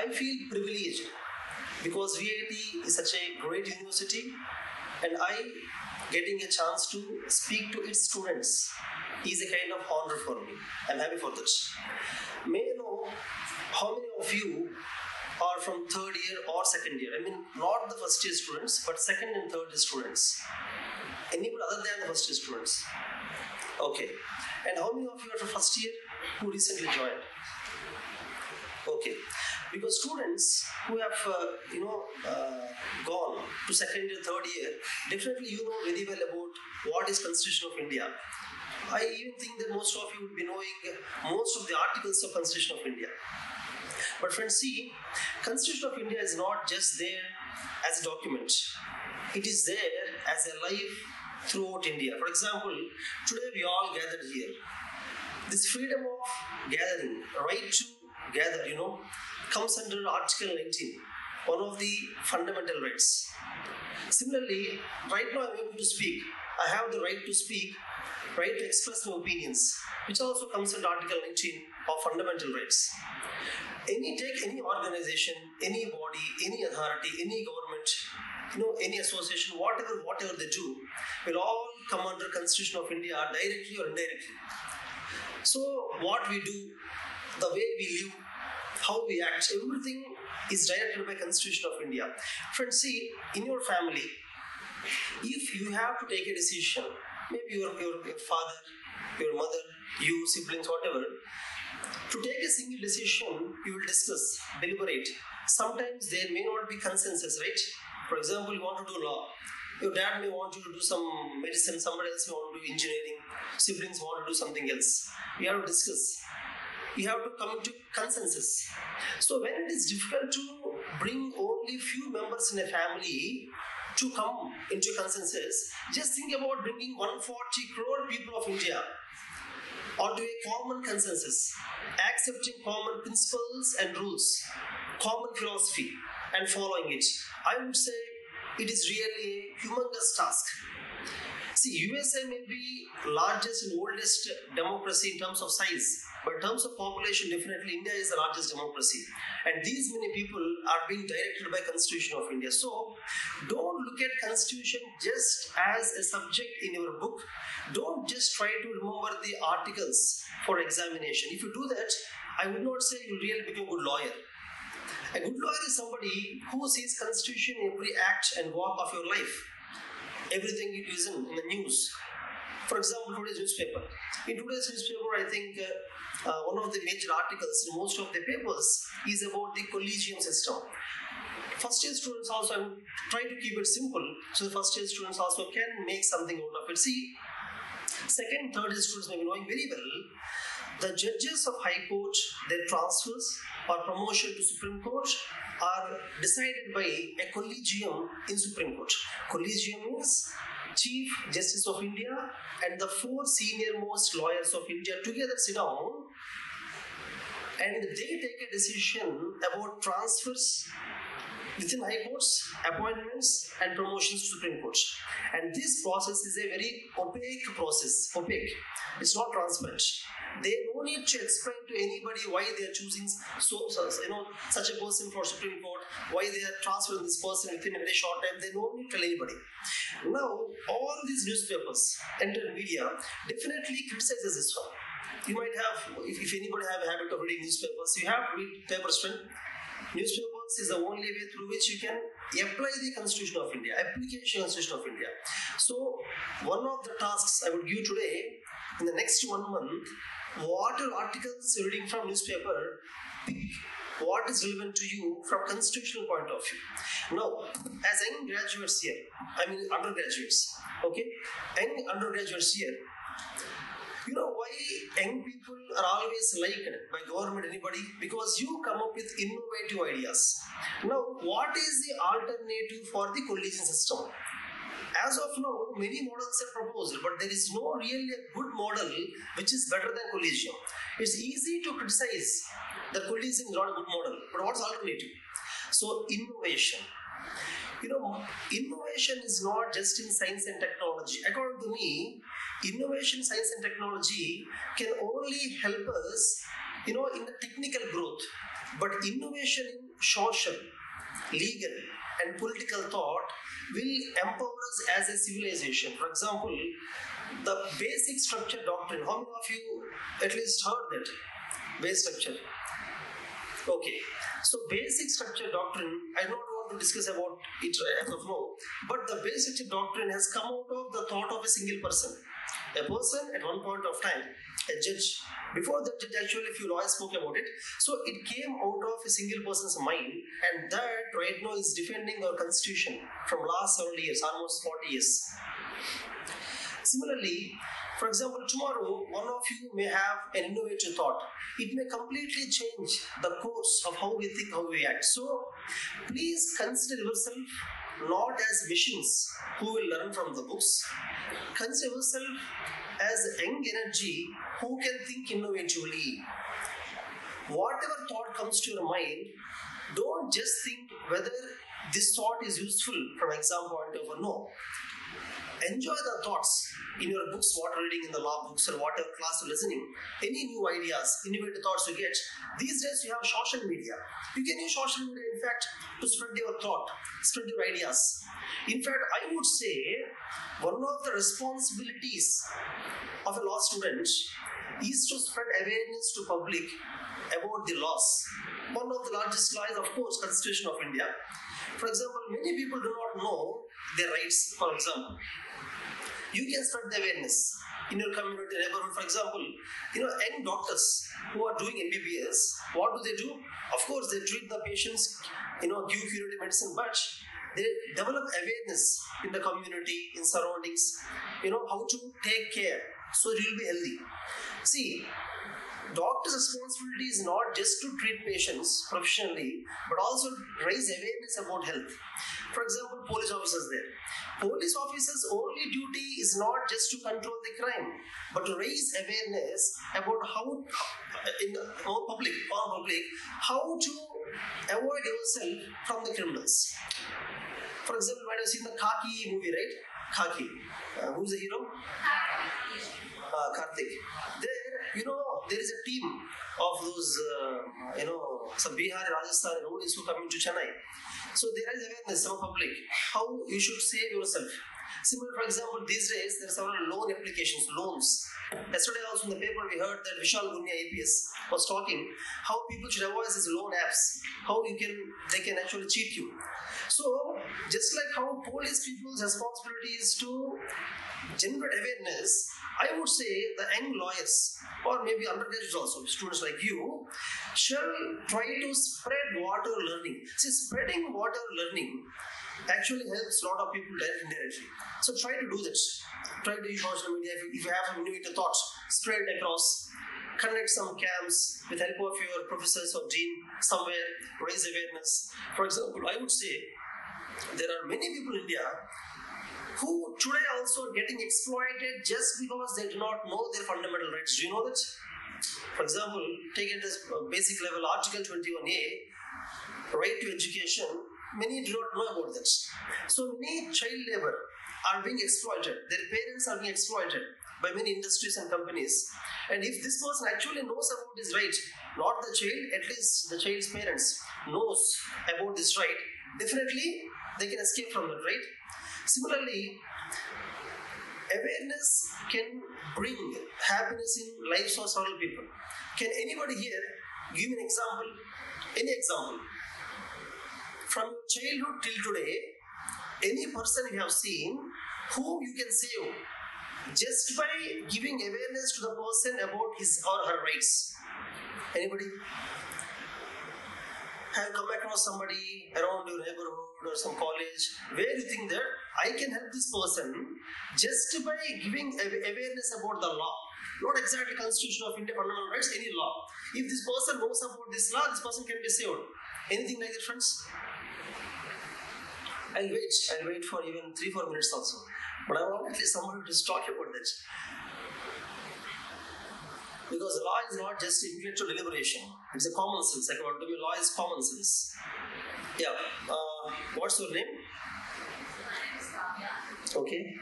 I feel privileged because VIT is such a great university and I getting a chance to speak to its students is a kind of honor for me. I'm happy for that. May I know how many of you are from third year or second year? I mean, not the first year students, but second and third year students. Anybody other than the first year students? Okay. And how many of you are from first year who recently joined? Okay. Because students who have, uh, you know, uh, gone to second year, third year, definitely you know very well about what is Constitution of India. I even think that most of you would be knowing most of the articles of Constitution of India. But friends, see, Constitution of India is not just there as a document. It is there as a life throughout India. For example, today we all gathered here. This freedom of gathering, right to gather, you know, comes under Article 19, one of the fundamental rights. Similarly, right now I'm able to speak. I have the right to speak, right to express my opinions, which also comes under Article 19 of fundamental rights. Any take any organization, any body, any authority, any government, you know, any association, whatever, whatever they do, will all come under Constitution of India directly or indirectly. So what we do, the way we live, how we act, everything is directed by Constitution of India. Friends, see, in your family, if you have to take a decision, maybe your, your, your father, your mother, you, siblings, whatever, to take a single decision, you will discuss, deliberate. Sometimes there may not be consensus, right? For example, you want to do law. Your dad may want you to do some medicine, somebody else may want to do engineering, siblings want to do something else. We have to discuss. We have to come to consensus. So when it is difficult to bring only few members in a family to come into consensus, just think about bringing 140 crore people of India onto a common consensus, accepting common principles and rules, common philosophy, and following it. I would say it is really a humongous task. See, USA may be largest and oldest democracy in terms of size, but in terms of population, definitely India is the largest democracy. And these many people are being directed by Constitution of India. So, don't look at Constitution just as a subject in your book. Don't just try to remember the articles for examination. If you do that, I would not say you really become a good lawyer. A good lawyer is somebody who sees Constitution in every act and walk of your life everything is in, the news. For example, today's newspaper. In today's newspaper, I think uh, uh, one of the major articles in most of the papers is about the collegium system. First year students also, I try to keep it simple so the first year students also can make something out of it. See, second, third year students may be knowing very well the judges of High Court, their transfers or promotion to Supreme Court are decided by a collegium in Supreme Court. Collegium means Chief Justice of India and the four senior most lawyers of India together sit down and they take a decision about transfers within high courts, appointments, and promotions to Supreme Court. And this process is a very opaque process. Opaque. It's not transparent. They no need to explain to anybody why they are choosing so, so you know such a person for Supreme Court, why they are transferring this person within a very short time. They no need to tell anybody. Now, all these newspapers, entered media, definitely criticizes this one. You might have, if, if anybody have a habit of reading newspapers, you have to read papers, friend. Newspapers is the only way through which you can apply the Constitution of India, application Constitution of India. So, one of the tasks I would give today in the next one month, what are articles reading from newspaper, what is relevant to you from constitutional point of view. Now, as young graduates here, I mean undergraduates, okay, young undergraduates here, you know why young people are always liked by government anybody? Because you come up with innovative ideas. Now what is the alternative for the collegium system? As of now many models are proposed but there is no really a good model which is better than collegium it's easy to criticize the collegium is not a good model but what's alternative? So innovation you know, innovation is not just in science and technology. According to me, innovation, science, and technology can only help us, you know, in the technical growth. But innovation in social, legal, and political thought will empower us as a civilization. For example, the basic structure doctrine. How many of you at least heard that? Base structure. Okay. So basic structure doctrine, I don't want to discuss about it uh, now, but the basic doctrine has come out of the thought of a single person. A person at one point of time, a judge. Before that judge, actually, few lawyers spoke about it. So it came out of a single person's mind, and that right now is defending our constitution from last several years, almost 40 years. Similarly, for example, tomorrow one of you may have an innovative thought. It may completely change the course of how we think, how we act. So, please consider yourself not as machines who will learn from the books. Consider yourself as young energy who can think innovatively. Whatever thought comes to your mind, don't just think whether this thought is useful from exam point of view. No enjoy the thoughts in your books, what reading in the law books or whatever class you're listening. Any new ideas, innovative thoughts you get. These days you have social media. You can use social media, in fact, to spread your thought, spread your ideas. In fact, I would say one of the responsibilities of a law student is to spread awareness to public about the laws. One of the largest laws, of course, Constitution of India. For example, many people do not know their rights, for example you can spread the awareness in your community neighborhood for example. You know young doctors who are doing mbbs what do they do? Of course they treat the patients you know give curative medicine but they develop awareness in the community in surroundings you know how to take care. So you will be healthy. See doctor's responsibility is not just to treat patients professionally but also raise awareness about health. For example police officers there. Police officers only duty is not just to control the crime but to raise awareness about how in the public public how to avoid yourself from the criminals. For example when i seen the khaki movie right? Khaki. Uh, who's the hero? Uh, karthik. There you know there is a team of those uh, you know some bihar rajasthan all who come into chennai so there is awareness from public how you should save yourself. Similar, for example, these days there are several loan applications, loans. Yesterday also in the paper we heard that Vishal Gunni IPS was talking how people should avoid these loan apps, how you can they can actually cheat you. So just like how police people's responsibility is to generate awareness, I would say the young lawyers or maybe undergraduates also, students like you, shall try to spread water learning. See, spreading water learning actually helps a lot of people directly indirectly. So try to do that. Try to use social media. If you, if you have some innovative thoughts, spread across. Conduct some camps with help of your professors or dean somewhere, raise awareness. For example, I would say there are many people in India who today also are getting exploited just because they do not know their fundamental rights. Do you know that? For example, take it as basic level, Article 21A, right to education, many do not know about this. So many child labor are being exploited. Their parents are being exploited by many industries and companies. And if this person actually knows about this right, not the child, at least the child's parents knows about this right, definitely they can escape from it, right. Similarly, awareness can bring happiness in lives of several people. Can anybody here give an example? Any example? From childhood till today, any person you have seen whom you can save oh, just by giving awareness to the person about his or her rights. Anybody? Have come across somebody around your neighborhood or some college where you think that I can help this person just by giving awareness about the law. Not exactly Constitution of India, fundamental rights, any law. If this person knows about this law, this person can be saved. Anything like that, friends? I'll wait. I'll wait for even three, four minutes also. But I want at least someone to talk about that. Because law is not just intellectual deliberation, it's a common sense. Like what we law is common sense. Yeah. Uh, what's your name? Okay.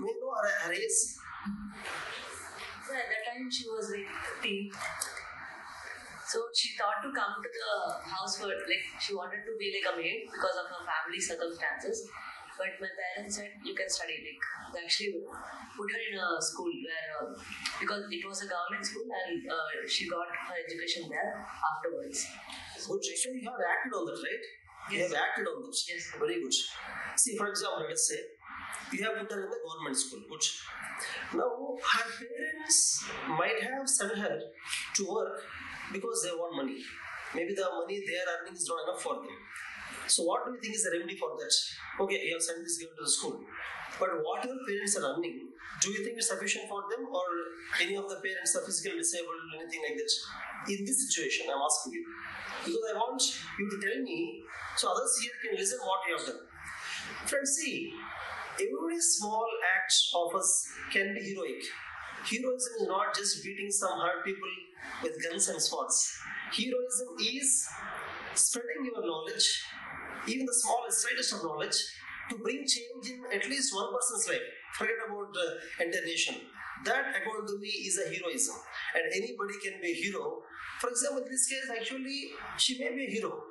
May know her race? So at that time she was like 15. So she thought to come to the house for like she wanted to be like a maid because of her family circumstances. But my parents said you can study. Like they actually put her in a school where uh, because it was a government school and uh, she got her education there afterwards. Good. So you have acted on that, right? You Yes. have acted on this. Yes. Very good. See, for example, let us say you have put her in the government school. Now, her parents might have sent her to work because they want money. Maybe the money they are earning is not enough for them. So, what do you think is the remedy for that? Okay, you have sent this girl to the school. But what your parents are earning, do you think it's sufficient for them or any of the parents are physically disabled, or anything like that? In this situation, I'm asking you. Because I want you to tell me so others here can listen what you have done. Friends, see, every small act of us can be heroic. Heroism is not just beating some hard people with guns and swords. Heroism is spreading your knowledge, even the smallest, slightest of knowledge, to bring change in at least one person's life. Forget about the entire nation. That, according to me, is a heroism. And anybody can be a hero. For example, in this case, actually, she may be a hero.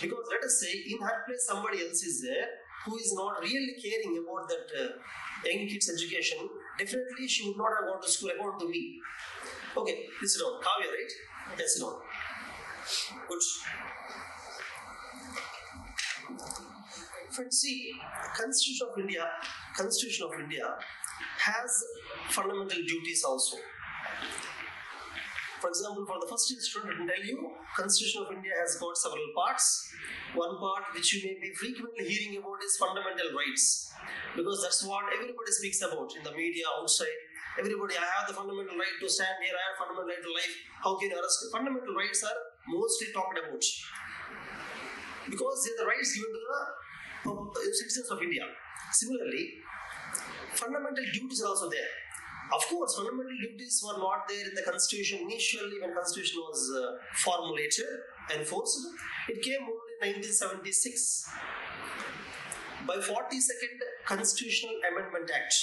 Because let us say, in her place, somebody else is there who is not really caring about that uh, young kid's education. Definitely, she would not have gone to school, according to me. Okay, this is down. Kavya, right? Yes, down. Good. Friends, see, Constitution of India, Constitution of India has fundamental duties also. For example, for the first student, I can tell you, Constitution of India has got several parts. One part which you may be frequently hearing about is fundamental rights, because that's what everybody speaks about in the media, outside. Everybody, I have the fundamental right to stand here. I have fundamental right to life. How can you arrest? me? Fundamental rights are mostly talked about because they are the rights given to the pub- citizens of India. Similarly, fundamental duties are also there. Of course, fundamental duties were not there in the constitution initially when constitution was uh, formulated and forced. It came only in 1976 by 42nd Constitutional Amendment Act.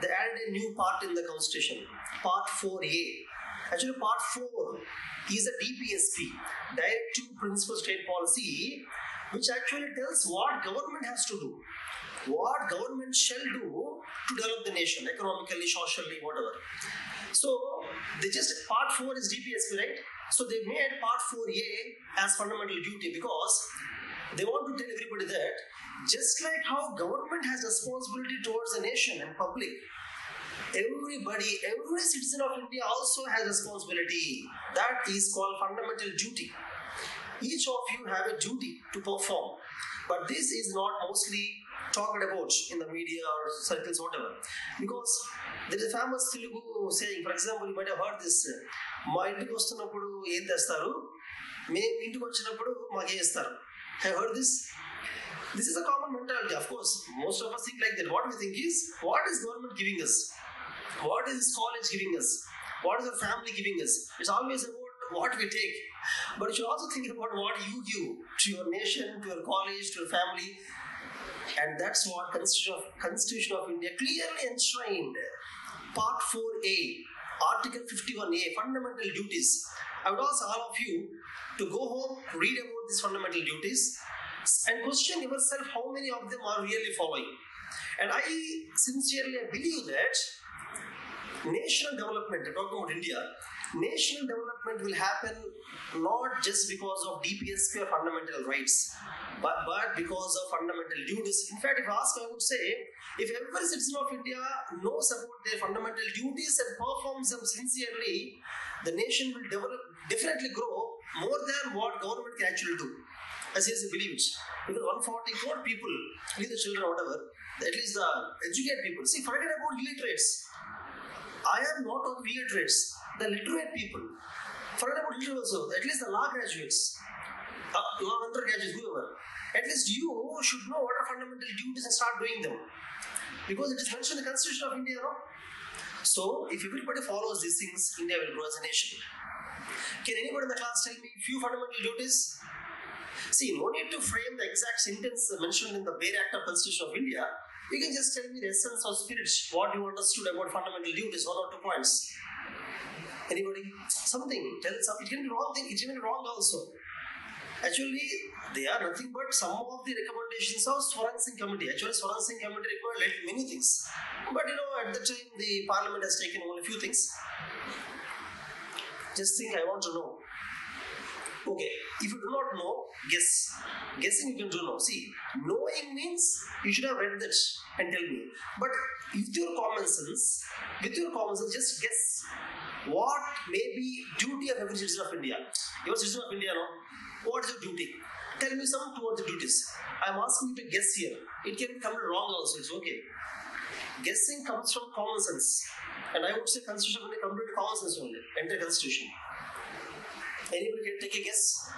They added a new part in the constitution, Part 4A. Actually, Part 4 is a DPSP, Directive Principal State Policy, which actually tells what government has to do what government shall do to develop the nation economically, socially, whatever. So they just part four is DPSP, right? So they made part four A as fundamental duty because they want to tell everybody that just like how government has responsibility towards the nation and public, everybody, every citizen of India also has responsibility. That is called fundamental duty. Each of you have a duty to perform, but this is not mostly talked about in the media or circles, whatever. Because there is a famous Telugu saying, for example, you might have heard this మా ఇంటికి వస్తున్నప్పుడు ఏం తెస్తారు మేము ఇంటికి వచ్చినప్పుడు మాకు ఏం ఇస్తారు have heard this this is a common mentality of course most of us think like that what we think is what is government giving us what is this college giving us what is our family giving us it's always about what we take but you should also think about what you give to your nation to your college to your family and that's what constitution of, constitution of india clearly enshrined. Part 4a article 51a fundamental duties. I would ask all of you to go home read about these fundamental duties and question yourself how many of them are really following. And i sincerely believe that national development, talking about India, national development will happen not just because of DPSP or fundamental rights, but, but because of fundamental duties. In fact, if asked, I would say, if every citizen of India knows about their fundamental duties and performs them sincerely, the nation will develop, definitely grow more than what government can actually do. As he believe it. Because 140 crore people, leave the children whatever, at least the educated people. See, forget about illiterates. I am not on illiterates, the literate people. Forget about literate also, at least the law graduates, undergraduates, whoever. At least you should know what are fundamental duties and start doing them. Because it is mentioned in the Constitution of India, no? So, if everybody follows these things, India will grow as a nation. Can anybody in the class tell me few fundamental duties? See, no need to frame the exact sentence mentioned in the bare act of Constitution of India. You can just tell me the essence or spirit, what you understood about fundamental duties, one or two points. Anybody? Something. Tell some. It can be wrong thing. It can be wrong also. Actually, they are nothing but some of the recommendations of Swaran Singh committee. Actually, Swaran Singh committee required many things. But you know, at the time, the parliament has taken only a few things. Just think, I want to know. Okay, if you do not know, guess. Guessing you can do know. See, knowing means you should have read that and tell me. But with your common sense, with your common sense, just guess what may be duty of every citizen of India. You citizen of India, no? What is your duty? Tell me some or three duties. I am asking you to guess here. It can come wrong also. It's okay. Guessing comes from common sense. And I would say constitution will be complete common sense only. Enter constitution. Anybody can take a guess?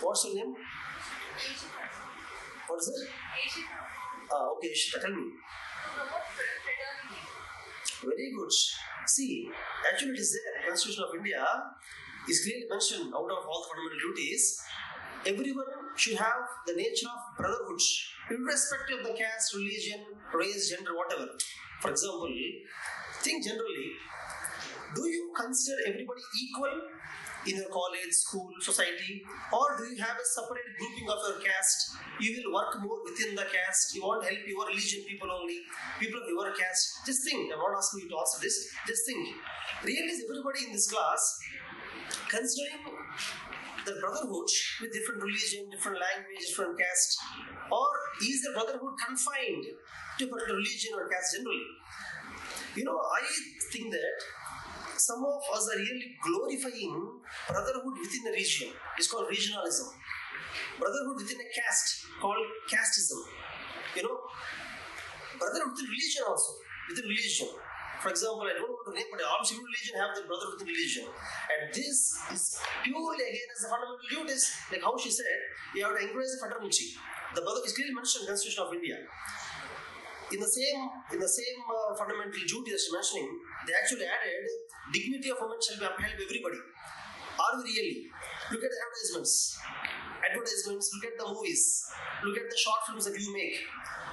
What's your name? What is it? Ah, okay, Ishita, tell me. Very good. See, actually it is there. Constitution of India is clearly mentioned out of all the fundamental duties. Everyone should have the nature of brotherhood, irrespective of the caste, religion, race, gender, whatever. For example, think generally, do you consider everybody equal in your college, school, society, or do you have a separate grouping of your caste? You will work more within the caste. You want to help your religion people only, people of your caste. Just think. I'm not asking you to answer this. Just think. Really, is everybody in this class considering the brotherhood with different religion, different language, different caste, or is the brotherhood confined to a particular religion or caste generally? You know, I think that some of us are really glorifying brotherhood within a region. It's called regionalism. Brotherhood within a caste called casteism. You know, brotherhood within religion also. Within religion. For example, I don't want to name, but almost every religion have the brotherhood religion. And this is purely against the fundamental duties, like how she said, you have to encourage the fraternity. The brother is clearly mentioned in the Constitution of India in the same in the same uh, fundamental duty as mentioning, they actually added dignity of women shall be upheld by everybody. Are we really? Look at the advertisements. Advertisements, look at the movies, look at the short films that you make,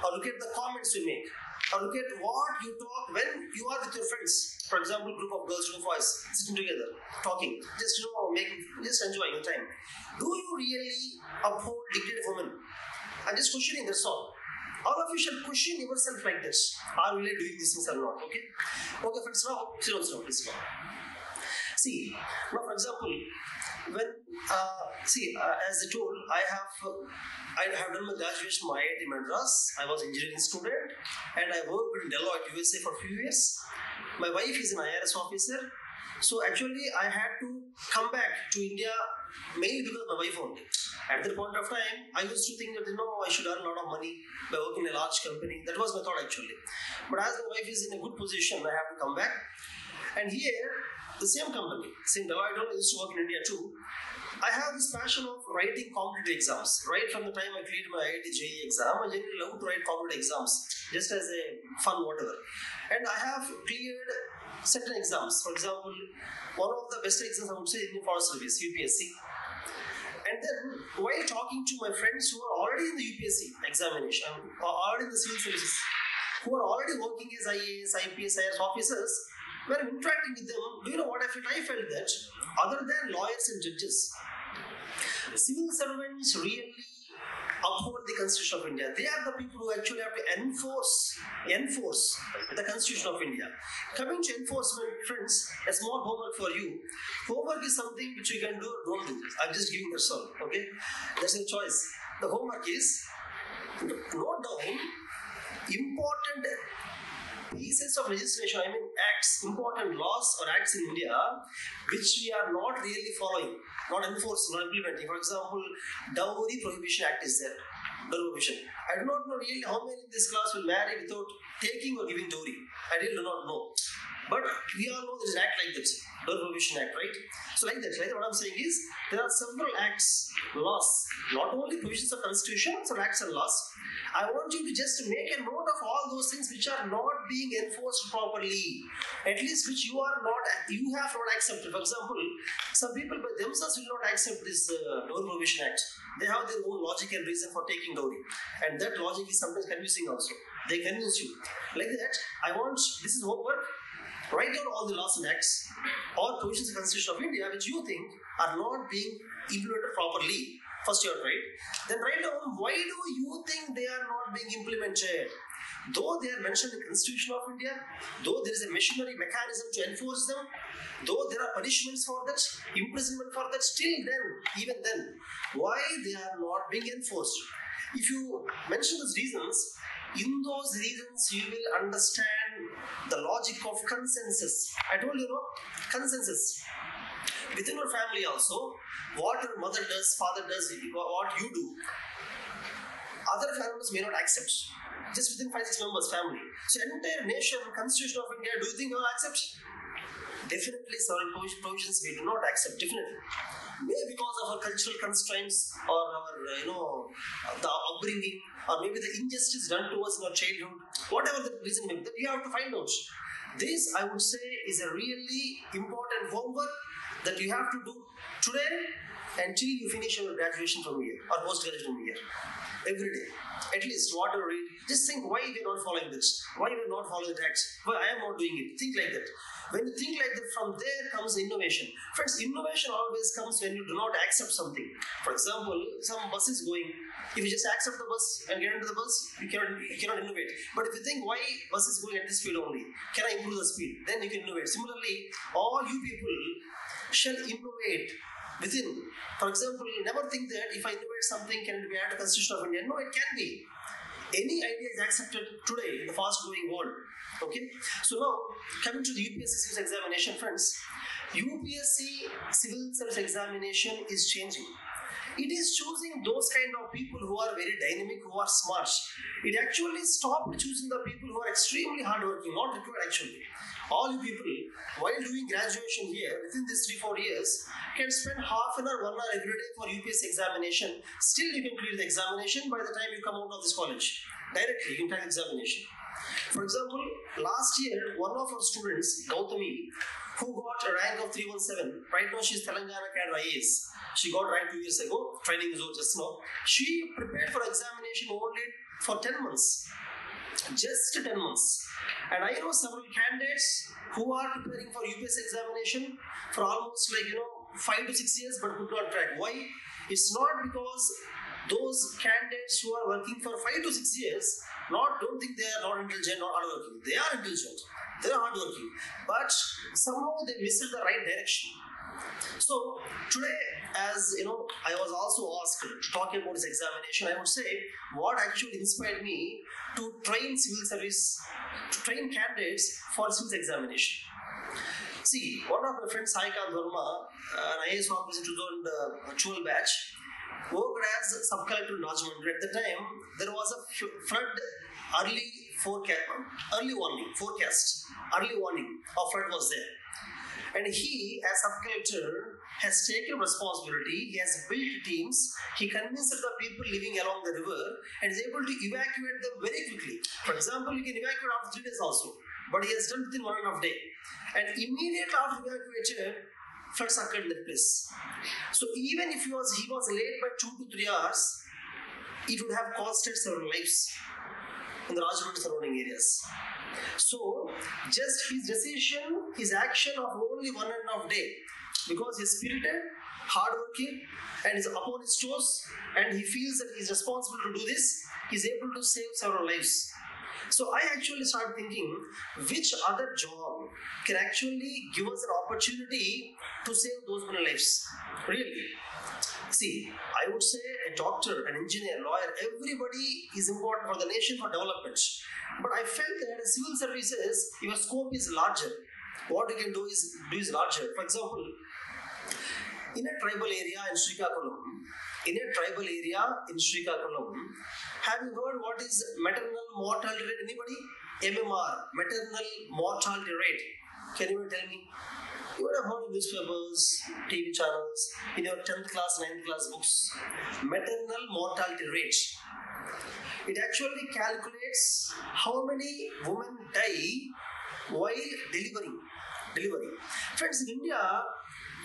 or look at the comments you make, or look at what you talk when you are with your friends. For example, group of girls, group of boys sitting together, talking, just you know, making, just enjoying your time. Do you really uphold dignity of women? I'm just questioning that's all all of you shall question yourself like this. Are we really doing these things or not? Okay? Okay, friends, now, sit down, sit down, please. See, now for example, when, uh, see, uh, as I told, I have, uh, I have done my graduation from IIT Madras. I was engineering student and I worked in Deloitte, USA for a few years. My wife is an IRS officer. So actually, I had to come back to India mainly because of my wife only. At that point of time, I used to think that you know I should earn a lot of money by working in a large company. That was my thought actually. But as my wife is in a good position, I have to come back. And here, the same company, same oh, Deloitte, I used to work in India too. I have this passion of writing competitive exams. Right from the time I cleared my IIT JEE exam, I generally love to write competitive exams, just as a fun whatever. And I have cleared certain exams. For example, one of the best exams I would say in the Forest Service, UPSC. And then while talking to my friends who are already in the UPSC examination, or already in the civil services, who are already working as IAS, IPS, IRS officers, I'm interacting with them, do you know what I felt? I felt that other than lawyers and judges, civil servants really uphold the Constitution of India. They are the people who actually have to enforce enforce the Constitution of India. Coming to enforcement, friends, a small homework for you. Homework is something which you can do or don't do. I'm just giving the all. Okay, that's your choice. The homework is note down important pieces of legislation, I mean acts, important laws or acts in India, which we are not really following, not enforcing, not implementing. For example, Dowry Prohibition Act is there. Prohibition. I do not know really how many in this class will marry without taking or giving dowry. I really do not know. But we all know there is an act like Dowry Prohibition Act, right? So like that, like what I'm saying is there are several acts, laws, not only provisions of constitution, some acts and laws. I want you to just make a note of all those things which are not being enforced properly, at least which you are not, you have not accepted. For example, some people by themselves will not accept this uh, Dowry Prohibition Act. They have their own logic and reason for taking dowry, and that logic is sometimes confusing also. They convince you like that. I want this is homework Write down all the laws and acts or provisions of the Constitution of India which you think are not being implemented properly. First you to write. Then write down why do you think they are not being implemented? Though they are mentioned in the Constitution of India, though there is a machinery mechanism to enforce them, though there are punishments for that, imprisonment for that, still then, even then, why they are not being enforced? If you mention those reasons, in those reasons you will understand the logic of consensus. I told you, no? Consensus. Within your family also, what your mother does, father does, what you do, other families may not accept. Just within five, six members, family. So entire nation, constitution of India, do you think will accept? Definitely certain provisions we do not accept, definitely. Maybe because of our cultural constraints or our, you know, the upbringing or maybe the injustice done to us in our childhood, whatever the reason may be, that we have to find out. This, I would say, is a really important homework that you have to do today until you finish your graduation from here or post graduation from here. Every day. At least whatever read. Just think why we are not following this. Why we are not following that. Why I am not doing it. Think like that. When you think like that, from there comes innovation. Friends, innovation always comes when you do not accept something. For example, some bus is going. If you just accept the bus and get into the bus, you cannot you cannot innovate. But if you think why bus is going at this speed only, can I improve the speed? Then you can innovate. Similarly, all you people shall innovate within. For example, you never think that if I innovate something, can it be to the Constitution of India? No, it can be. Any idea is accepted today in the fast growing world. Okay, so now coming to the UPSC civil examination, friends, UPSC civil service examination is changing. It is choosing those kind of people who are very dynamic, who are smart. It actually stopped choosing the people who are extremely hardworking, not required actually. All you people, while doing graduation here, within these three, four years, can spend half an hour, one hour every day for UPSC examination. Still, you can clear the examination by the time you come out of this college. Directly, you can examination. For example, last year, one of our students, Gautami, who got a rank of 317, right now she's Telangana cadre IAS. She got rank two years ago, training is over just now. She prepared for examination only for 10 months. Just 10 months. And I know several candidates who are preparing for UPS examination for almost like, you know, five to six years but could not crack. Why? It's not because those candidates who are working for five to six years not don't think they are not intelligent or hardworking. They are intelligent. They are hardworking. But somehow they missed the right direction. So today, as you know, I was also asked to talk about this examination. I would say what actually inspired me to train civil service, to train candidates for civil examination. See, one of my friends, Saikanth Varma, an IAS officer 2012 uh, batch, worked as sub-collector in Rajahmundry. At the time, there was a flood early forecast, early warning, forecast, early warning of flood was there. And he, as sub-collector, has taken responsibility. He has built teams. He convinced the people living along the river and is able to evacuate them very quickly. For example, you can evacuate after three days also, but he has done within one and a half day. And immediately after evacuation, floods occurred in that place. So even if he was he was late by two to three hours, it would have costed several lives in the Rajahmundry surrounding areas. So just his decision, his action of only one and a half day, because he's spirited, hardworking, and is upon his toes, and he feels that he's responsible to do this, he's able to save several lives. So I actually started thinking which other job can actually give us an opportunity to save those many lives. Really. See, I would say a doctor, an engineer, lawyer, everybody is important for the nation for development. But I felt that civil services, your scope is larger. What you can do is do is larger. For example, in a tribal area in Srikakulam, in a tribal area in Srikakulam, have you heard what is maternal mortality rate? Anybody? MMR, maternal mortality rate. Can you tell me? You would have heard in newspapers, TV channels, in your 10th class, 9th class books. Maternal mortality rate. It actually calculates how many women die while delivering. Delivering. Friends, in India,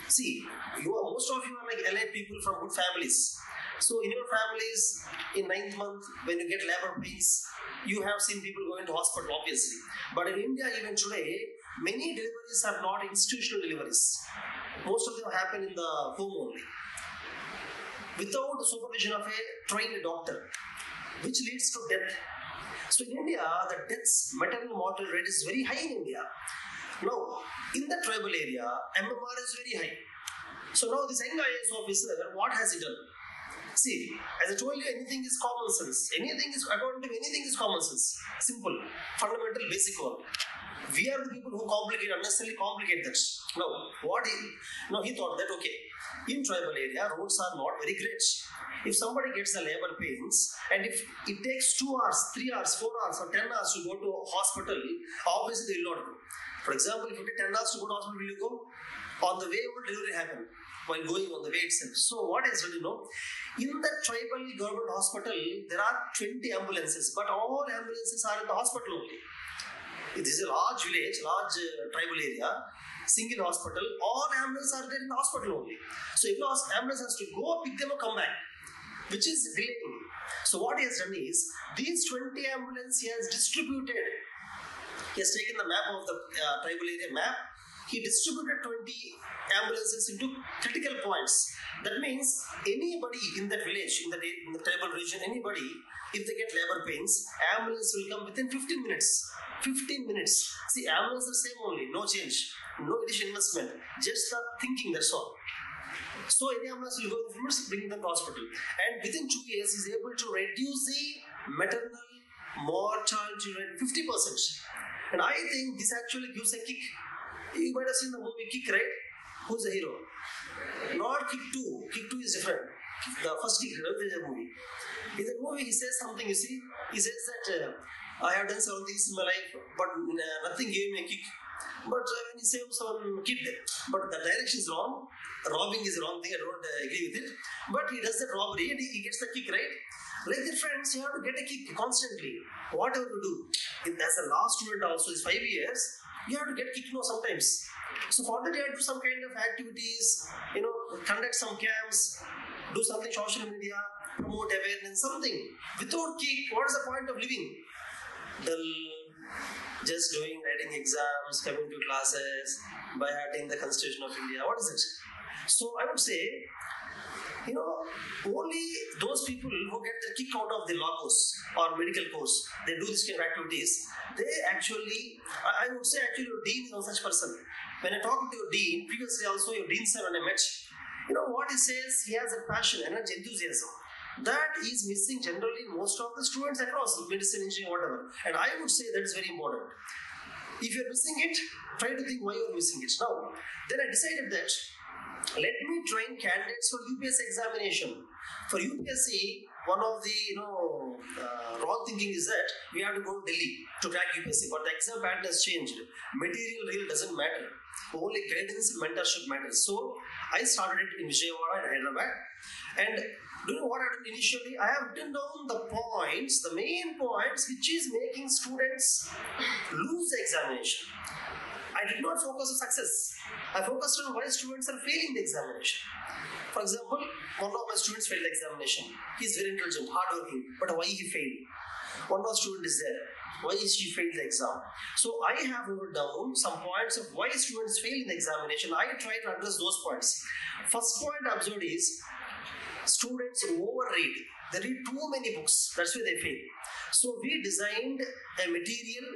see, you are most of you are like allied people from good families. So in your families, in ninth month, when you get labor pains, you have seen people going to hospital, obviously. But in India, even today, many deliveries are not institutional deliveries. Most of them happen in the home only. Without the supervision of a trained doctor, which leads to death. So in India, the deaths maternal mortality rate is very high in India. Now, in the tribal area, MMR is very high. So now this young IAS officer, what has he done? See, as I told you, anything is common sense. Anything is, according to anything is common sense. Simple, fundamental, basic one. We are the people who complicate, unnecessarily complicate that. Now, what he, now he thought that, okay, in tribal area, roads are not very great. If somebody gets a labor pains, and if it takes two hours, three hours, four hours, or ten hours to go to hospital, obviously they will not go. For example, if you take ten hours to go to hospital, will you go? On the way, will delivery happen? while going on the way itself. So what is really you know? In the tribal government hospital, there are 20 ambulances, but all ambulances are in the hospital only. It is a large village, large uh, tribal area, single hospital. All ambulances are there in the hospital only. So if ambulance has to go, pick them up, come back, which is delaying. So what he has done is these 20 ambulances he has distributed. He has taken the map of the uh, tribal area map. He distributed 20 ambulances into critical points. That means anybody in that village, in the, in the tribal region, anybody, if they get labor pains, ambulance will come within 15 minutes. 15 minutes. See, ambulance the same only, no change, no additional investment, just the thinking, that's all. So any ambulance will go in minutes, bring them to hospital. And within two years, is able to reduce the maternal mortality rate 50%. And I think this actually gives a kick. You might have seen the movie Kick, right? Who's the hero? Not Kick 2. Kick 2 is different. The first Kick, Ravi movie. In the movie, he says something, you see. He says that uh, I have done several things in my life, but uh, nothing gave me a kick. But uh, when he saves some kid, but the direction is wrong. Robbing is the wrong thing. I don't uh, agree with it. But he does that robbery and he gets the kick, right? Like the friends, you have to get a kick constantly. Whatever you do. If as a last student also is five years, you have to get kicked now sometimes. So for that, you have to do some kind of activities, you know, conduct some camps, do something social media, promote awareness, something. Without kick, what is the point of living? Just doing writing exams, coming to classes, by hearting the Constitution of India. What is it? So I would say, you know, only those people who get the kick out of the law course or medical course, they do this kind of activities, they actually, I would say actually your dean is one such person. When I talk to your dean, previously also your dean sir when I met, you know what he says, he has a passion, energy, enthusiasm. That is missing generally most of the students across medicine, engineering, whatever. And I would say that is very important. If you're missing it, try to think why you're missing it. Now, then I decided that let me train candidates for UPSC examination. For UPSC, one of the you know uh, wrong thinking is that we have to go to Delhi to crack UPSC, but the exam pattern has changed. Material really doesn't matter. Only guidance and mentorship matters. So I started it in Vijayawada and Hyderabad. And do you know what I did initially? I have written down the points, the main points, which is making students lose the examination. I did not focus on success. I focused on why students are failing the examination. For example, one of my students failed the examination. He's very intelligent, hardworking, but why he failed? One more student is there. Why is she failed the exam? So I have wrote down some points of why students fail in the examination. I try to address those points. First point I observed is students overread. They read too many books. That's why they fail. So we designed a material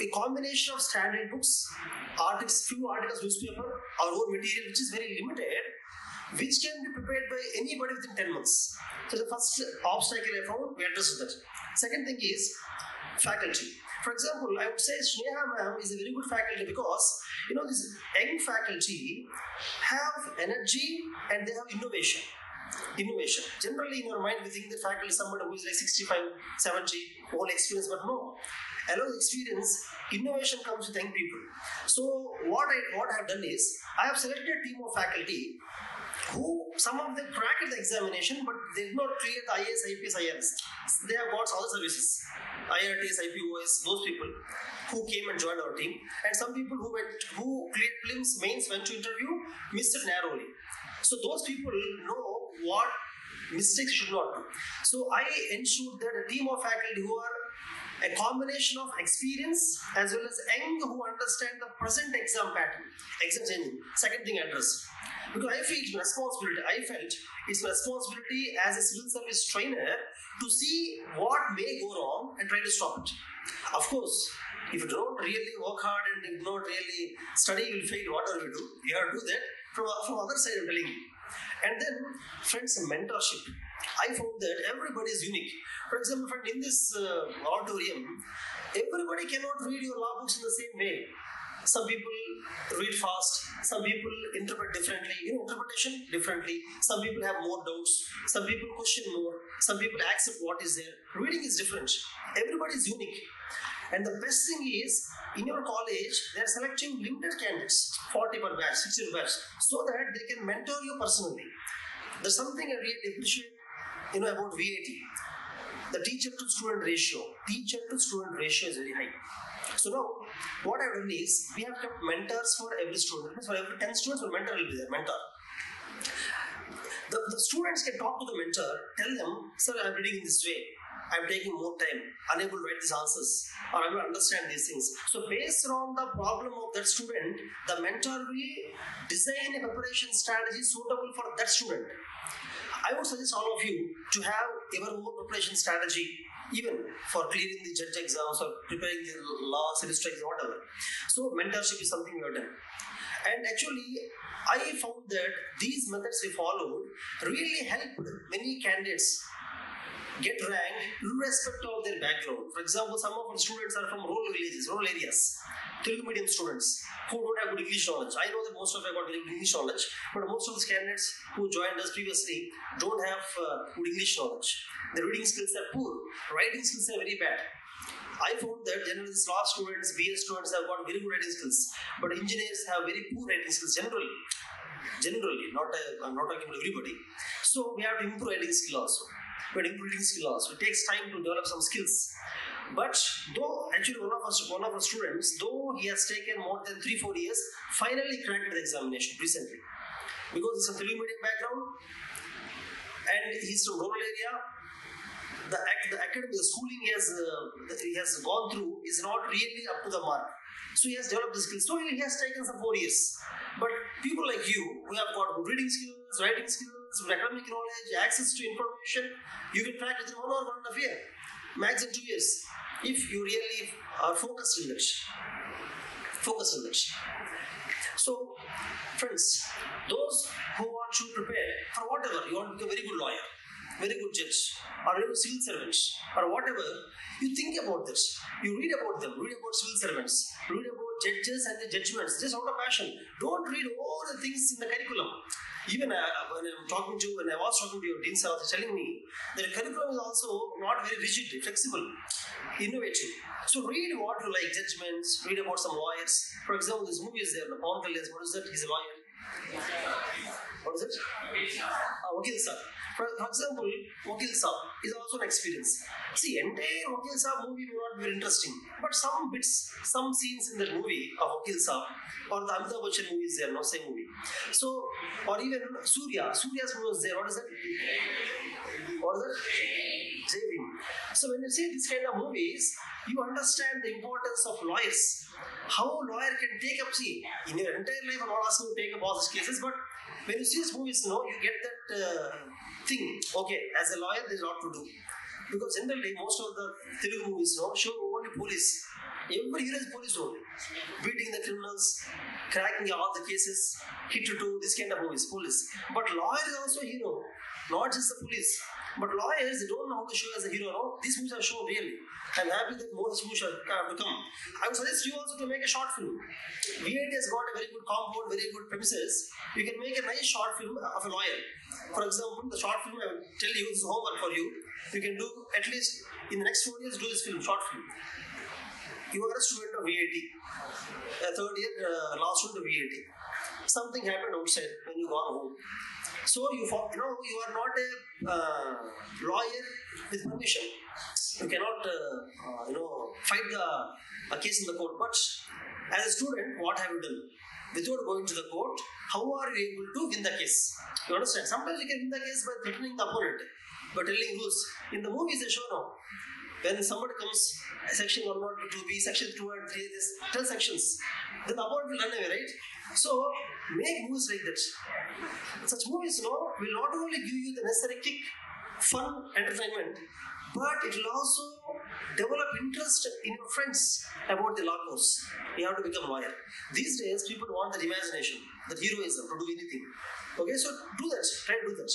a combination of standard books, articles, few articles, newspaper, our own material, which is very limited, which can be prepared by anybody within 10 months. So the first obstacle I found, we addressed that. Second thing is faculty. For example, I would say Sneha ma'am is a very good faculty because you know this young faculty have energy and they have innovation. Innovation. Generally, in your mind, we think the faculty is somebody who is like 65, 70, all experience, but no along experience, innovation comes with young people. So what I what I have done is I have selected a team of faculty who some of them cracked the examination, but they did not clear the IAS, IPS, IRS. They have got other services, IRTs, IPOS, those people who came and joined our team, and some people who went who cleared prelims, mains, went to interview, missed it narrowly. So those people know what mistakes should not do. So I ensured that a team of faculty who are a combination of experience as well as young who understand the present exam pattern, exam changing. Second thing I address. Because I feel responsibility. I felt it's responsibility as a civil service trainer to see what may go wrong and try to stop it. Of course, if you don't really work hard and you don't really study, you will fail whatever you do. You have to do that from, from other side, I'm telling you. And then, friends, mentorship. I found that everybody is unique. For example, friend, in this uh, auditorium, everybody cannot read your law books in the same way. Some people read fast, some people interpret differently. You know, interpretation differently. Some people have more doubts, some people question more, some people accept what is there. Reading is different. Everybody is unique. And the best thing is, in your college, they are selecting limited candidates, 40 per batch, 60 per batch, so that they can mentor you personally. There's something I really appreciate, you know, about VIT. The teacher to student ratio, teacher to student ratio is very high. So now, what I've done is, we have kept mentors for every student. For every 10 students, one mentor will be there, mentor. The, the students can talk to the mentor, tell them, sir, I'm reading in this way. I'm taking more time, unable to write these answers, or unable to understand these things. So, based on the problem of that student, the mentor will design a preparation strategy suitable for that student. I would suggest all of you to have ever more preparation strategy, even for clearing the judge exams or preparing the law semester exam, whatever. So, mentorship is something we have done. And actually, I found that these methods we followed really helped many candidates get ranked irrespective of their background. For example, some of our students are from rural villages, rural areas, Telugu medium students who don't have good English knowledge. I know that most of them got good English knowledge, but most of the candidates who joined us previously don't have uh, good English knowledge. The reading skills are poor, writing skills are very bad. I found that generally law students, BS students have got very good writing skills, but engineers have very poor writing skills generally. Generally, not uh, I'm not talking about everybody. So we have to improve writing skill also. We have to improve reading skill also. It takes time to develop some skills. But though actually one of us, one of our students, though he has taken more than three four years, finally cracked the examination recently because it's a medium background and he's from rural area the, the academic the schooling he has uh, he has gone through is not really up to the mark. So he has developed the skills. So he has taken some four years. But people like you who have got good reading skills, writing skills, academic knowledge, access to information, you can crack within one or one and a half year, max in two years, if you really are focused in. Focus on that. So, friends, those who want to prepare for whatever, you want to be a very good lawyer, very good judge, or very good civil servant, or whatever, you think about this. You read about them, read about civil servants, read about judges and the judgments, just out of passion. Don't read all the things in the curriculum. Even uh, when I'm talking to, when I was talking to your dean sir, was telling me that the curriculum is also not very rigid, flexible, innovative. So read what you like, judgments, read about some lawyers. For example, this movie is there, the Pawan what is that? He's a lawyer. What is it? Uh, Vakil Sir. For, for example, Vakil Sir is also an experience. See, entire Vakil Sir movie may not be very interesting, but some bits, some scenes in the movie of Vakil Sir or the Amitabh Bachchan movie is there, no same movie. So, or even Surya, Surya's movie was there. What is that? What is that? So when you see this kind of movies, you understand the importance of lawyers. How a lawyer can take up, see, in your entire life, I'm not asking you to take up all these cases, but when you see these movies, you know, you get that uh, thing. Okay, as a lawyer, there's a lot to do. Because generally, most of the Telugu movies know, show only police. Every hero is police only. Beating the criminals, cracking all the cases, hit to do this kind of movies, police. But lawyer is also hero, not just the police. But lawyers, they don't know how to show as a hero. No, these movies are shown really. I'm happy that more such movies have to come. I would suggest you also to make a short film. VIT has got a very good compound, very good premises. You can make a nice short film of a lawyer. For example, the short film I will tell you is homework for you. You can do at least in the next four years do this film, short film. You are a student of VIT, a third year uh, law student of VIT. Something happened outside when you gone home. So you, fo- you know you are not a uh, lawyer with permission. You cannot uh, uh, you know fight the a case in the court. But as a student, what have you done? Without going to the court, how are you able to win the case? You understand? Sometimes you can win the case by threatening the opponent, by telling rules. In the movies they show now. When somebody comes, section 102B, section 2 and 3, this 10 sections, then the opponent will run away, right? So, make movies like that. Such movies, know, will not only give you the necessary kick, fun, entertainment, but it will also develop interest in your friends about the law course. You have to become lawyer. These days, people want that imagination, that heroism to do anything. Okay, so do that. Try to do that.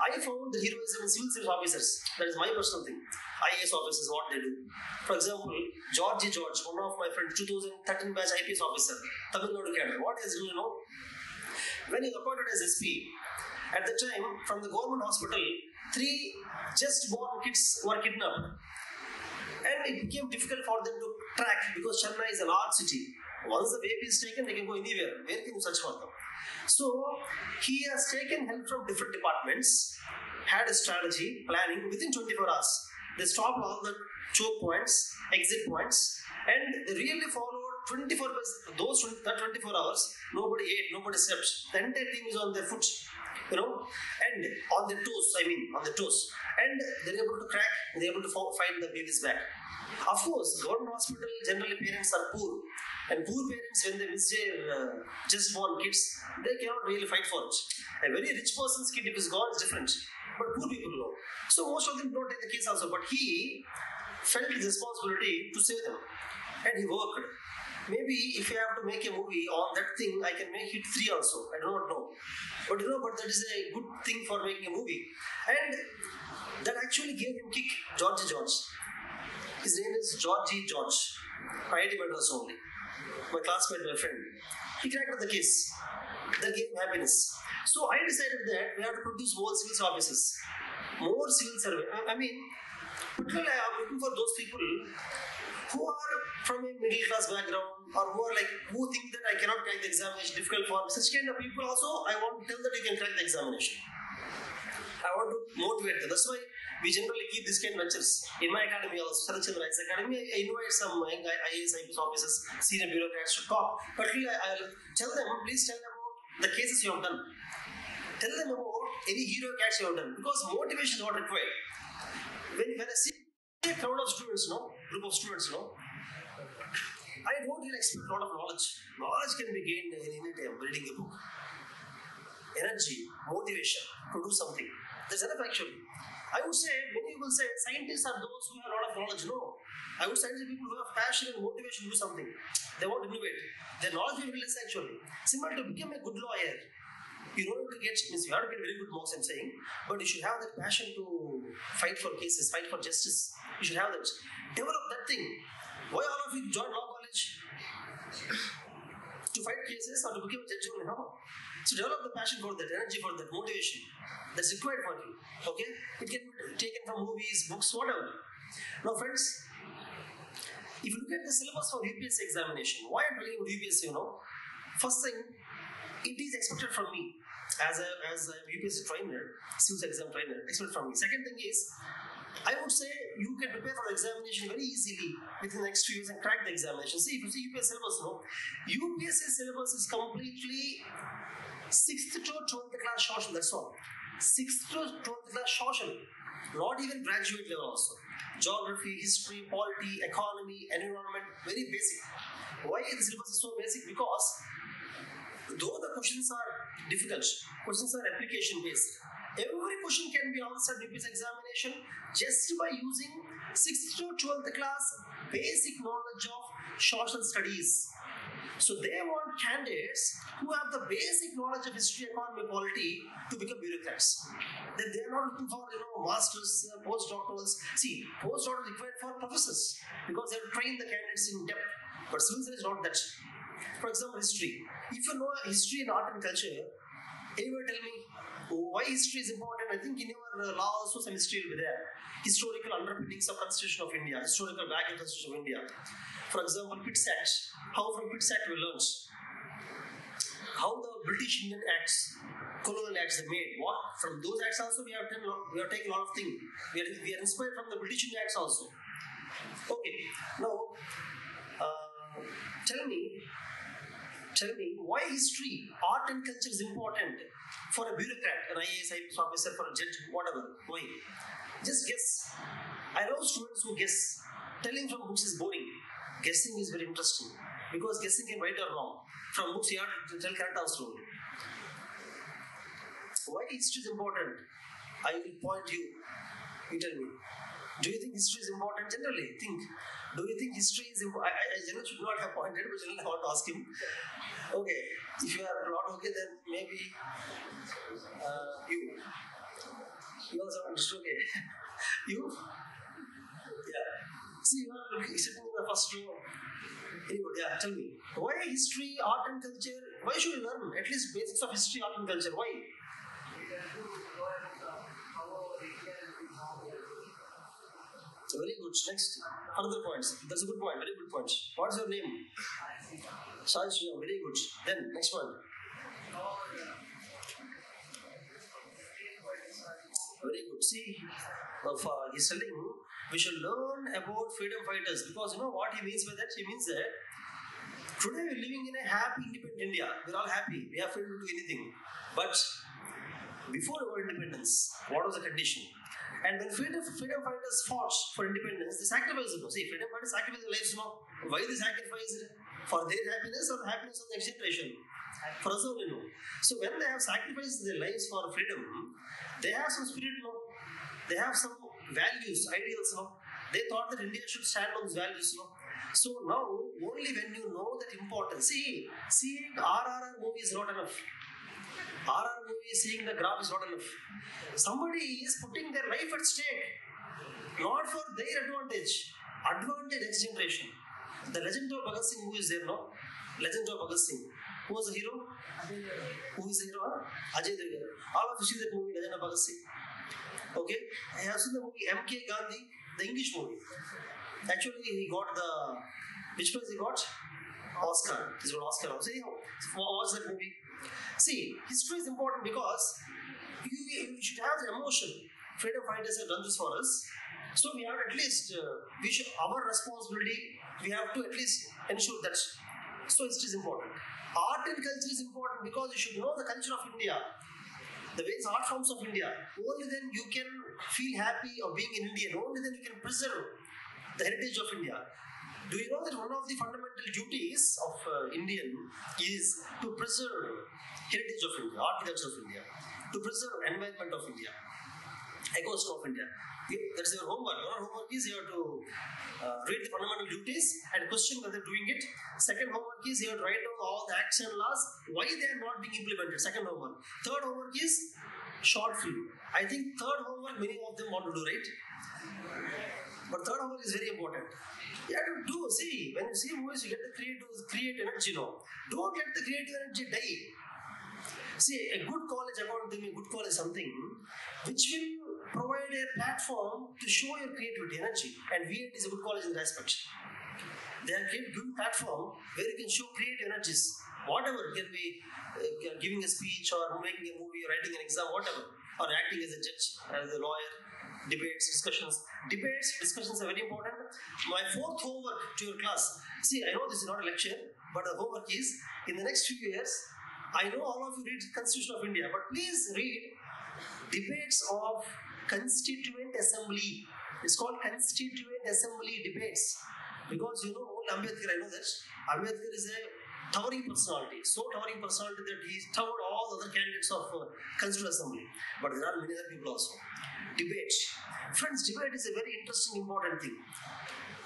I found the heroism in civil service officers. That is my personal thing. IAS officers, what they do. For example, George George, one of my friends, 2013 batch IPS officer, Tamil Nadu cadre. What is he, you know? When he appointed as SP, at the time, from the government hospital, three just born kids were kidnapped. And it became difficult for them to track because Chennai is a large city. Once the baby is taken, they can go anywhere. Where can you search for them? So he has taken help from different departments, had a strategy, planning within 24 hours. They stopped all the choke points, exit points, and they really followed 24 those 20, that 24 hours. Nobody ate, nobody slept. The entire team is on their foot, you know, and on the toes. I mean, on the toes, and they're able to crack. They're able to find the babies back. Of course, government hospital generally parents are poor, and poor parents when they miss their uh, just born kids, they cannot really fight for it. A very rich person's kid if it's gone is different, but poor people know. So most of them don't take the case also. But he felt his responsibility to save them, and he worked. Maybe if I have to make a movie on that thing, I can make it three also. I do not know, but you know, but that is a good thing for making a movie, and that actually gave him kick. George George. His name is Georgie George. IIT Madras only. My classmate, my friend. He cracked the case. That gave him happiness. So I decided that we have to produce more civil services, more civil service. I mean, I am looking for those people who are from a middle class background or who are like who think that I cannot crack the examination, difficult for such kind of people also I want to tell that you can crack the examination. I want to motivate them. That's why we generally keep this kind of lectures. In my academy also, Sarat Chandra IAS Academy, I invite some IAS, IPS officers, senior bureaucrats to talk. But really, I, will tell them, please tell them about the cases you have done. Tell them about any hero cats you have done. Because motivation is what required. When, when I see a crowd of students, no, group of students, no, I don't really expect a lot of knowledge. Knowledge can be gained in any time reading a book. Energy, motivation to do something. There's enough actually. I would say many people say scientists are those who have a lot of knowledge. No. I would say people who have passion and motivation to do something. They want to innovate. Their knowledge will be less actually. Similar to become a good lawyer. You don't have to get means you have to get very good marks, I'm saying, but you should have that passion to fight for cases, fight for justice. You should have that. Develop that thing. Why all of you join law college? to fight cases or to become a judge only? No. So develop the passion for that, energy for that, motivation that's required for you. Okay? It can be taken from movies, books, whatever. Now, friends, if you look at the syllabus for UPSC examination, why I'm telling about UPSC, you know, first thing, it is expected from me as a as a UPSC trainer, civil exam trainer, expected from me. Second thing is, I would say you can prepare for the examination very easily within the next few years and crack the examination. See, if you see UPSC syllabus, no, UPSC syllabus is completely sixth to twelfth class social. That's all. Sixth to twelfth class social, not even graduate level also. Geography, history, polity, economy, environment, very basic. Why the syllabus is so basic? Because though the questions are difficult, questions are application based. Every question can be answered in this examination just by using 6th to 12th class basic knowledge of social studies. So they want candidates who have the basic knowledge of history, economy, polity to become bureaucrats. That they are not looking for you know masters, uh, postdoctorals. See, postdoctorals required for professors because they have trained the candidates in depth. But civil service is not that. For example, history. If you know history and art and culture, anyone tell me why history is important? I think in your uh, law also some history will be there. Historical underpinnings of Constitution of India, historical background Constitution of India. For example, Pitt's Act. How from Pitt's Act we learn how the British Indian Acts, colonial acts they made. What from those acts also we have taken we have taken a lot of things. We are, we are inspired from the British Indian Acts also. Okay, now tell me, tell me why history, art and culture is important for a bureaucrat, an IAS officer, for a judge, whatever. Why? Just guess. I know students who guess. Telling from books is boring. Guessing is very interesting because guessing can right or wrong. From books, you have to tell correct answer. Why history is important? I will point you. You tell me. Do you think history is important? Generally, think. Do you think history is important? I, I, generally should not have pointed, but generally I want to ask him. Okay, if you are not okay, then maybe uh, you. You also understood, okay. you? Yeah. See, you are sitting in the first row. Anyway, yeah, tell me. Why history, art and culture? Why should you learn at least basics of history, art and culture? Why? Very good. Next, further points. That's a good point. Very good point. What's your name? Sai Sriram. Very good. Then next one. Very good. See, uh, for- he's telling we should learn about freedom fighters because you know what he means by that. He means that today we're living in a happy, independent India. We're all happy. We have freedom to do anything. But before our independence, what was the condition? And when freedom, freedom fighters fought for independence, they sacrificed it. See, freedom fighters sacrificed their lives. You know why they sacrificed? For their happiness or the happiness of the next generation? For us only, no. So when they have sacrificed their lives for freedom, they have some spirit, you know. They have some values, ideals, you know. They thought that India should stand on these values, you know. So now, only when you know that importance, see, seeing RRR movie is not enough. RR movie seeing the graph is not enough. Somebody is putting their life at stake, not for their advantage, advantage next generation. The legend of Bhagat Singh, who is there now? Legend of Bhagat Singh. Who was the hero? Who is the hero? Ajay Devgan. All of you see that movie, Legend of Bhagat Singh. Okay, I have seen the movie M.K. Gandhi, the English movie. Actually, he got the which prize he got? Oscar. He's got Oscar. See, watch that movie. See, history is important because you, you should have the emotion. Freedom fighters have done this for us. So we have at least, uh, we should, our responsibility, we have to at least ensure that. So history is important. Art and culture is important because you should know the culture of India, the various art forms of India. Only then you can feel happy of being an Indian. Only then you can preserve the heritage of India. Do you know that one of the fundamental duties of uh, Indian is to preserve heritage of India, architecture of India, to preserve environment of India, ecosystem of India. That's your homework. Your homework is you have to uh, read the fundamental duties and question whether doing it. Second homework is you have to write down all the acts and laws, why they are not being implemented. Second homework. Third homework is short film. I think third homework many of them want to do, right? But third homework is very important. You have to do, see, when you see movies, you get the creative, create energy, no. Don't let the creative energy die. See, a good college, according to me, good college is something which will provide a platform to show your creativity, energy. And VIT is a good college in that aspect. They are good platform where you can show creative energies. Whatever, can be uh, giving a speech or making a movie, or writing an exam, whatever, or acting as a judge, as a lawyer, debates, discussions. Debates, discussions are very important. My fourth homework to your class. See, I know this is not a lecture, but the homework is in the next few years. I know all of you read Constitution of India, but please read debates of Constituent Assembly. It's called Constituent Assembly debates because you know Ambedkar. I know that Ambedkar is a towering personality, so towering personality that he's towered all the other candidates of uh, Constituent Assembly. But there are many other people also. Debate, friends. Debate is a very interesting, important thing.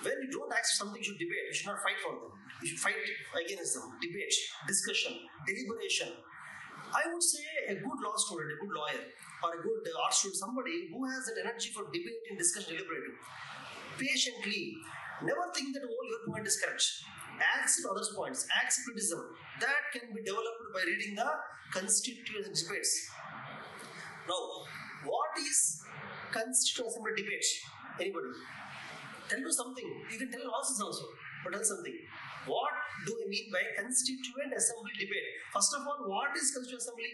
When you don't accept something, you should debate. You should not fight for them. You should fight against them. Debate, discussion, deliberation. I would say a good law student, a good lawyer, or a good uh, art student, somebody who has that energy for debating, discussion, deliberating. Patiently, never think that all your point is correct. Accept others' points, accept criticism. That can be developed by reading the constituent debates. Now, what is constituent assembly debate? Anybody? Tell me something. You can tell nonsense also, but tell something. What do I mean by constituent assembly debate? First of all, what is constituent assembly?